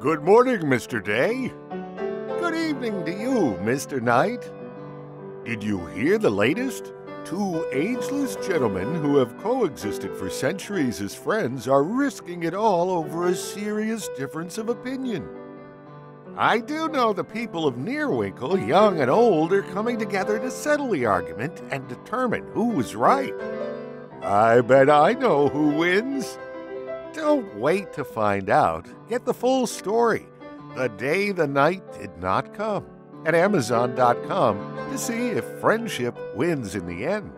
Good morning, Mr. Day. Good evening to you, Mr. Night. Did you hear the latest? Two ageless gentlemen who have coexisted for centuries as friends are risking it all over a serious difference of opinion. I do know the people of Nearwinkle, young and old, are coming together to settle the argument and determine who was right. I bet I know who wins. Don't wait to find out. Get the full story. The Day the Night Did Not Come at Amazon.com to see if friendship wins in the end.